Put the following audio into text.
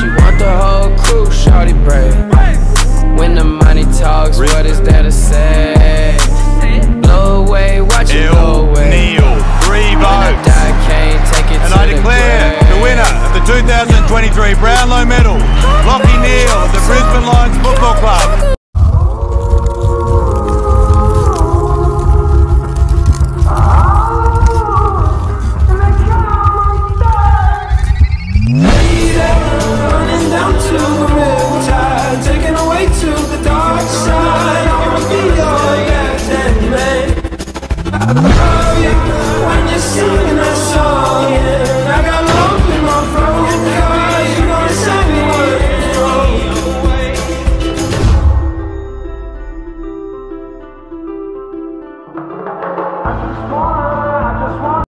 She want the whole crew, shawty brave. When the money talks, what is there to say? Blow away, watch it blow away. Neale, three I votes. can't take it And I declare the the winner of the 2023 Brownlow Medal, Lachie Neale of the Brisbane Lions. Oh!